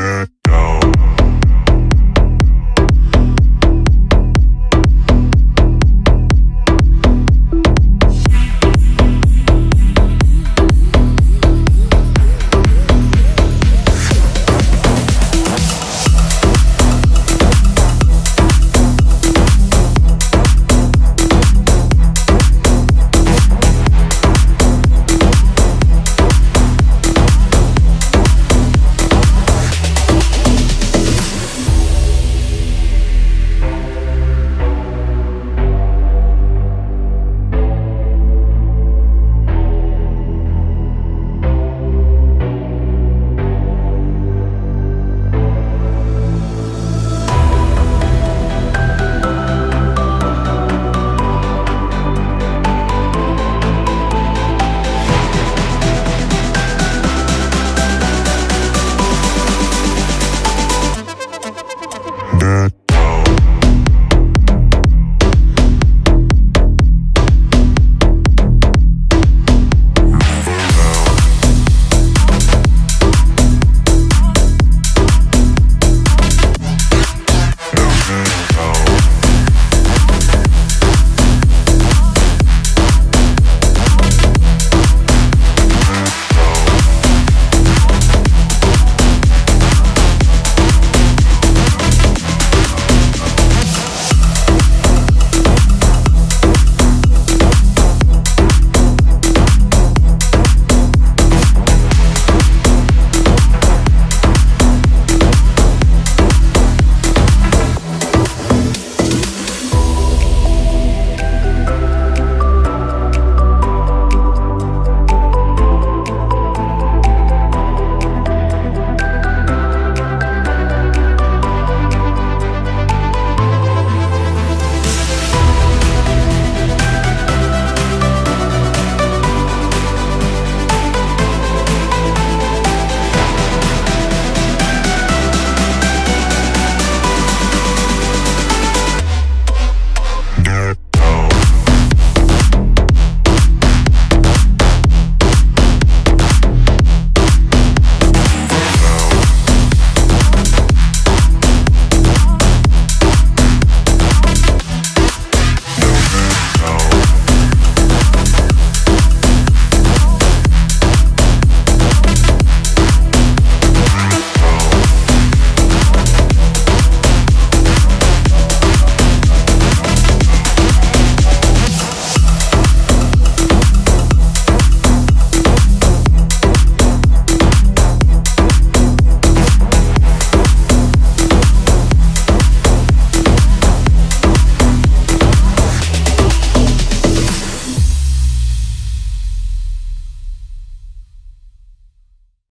day.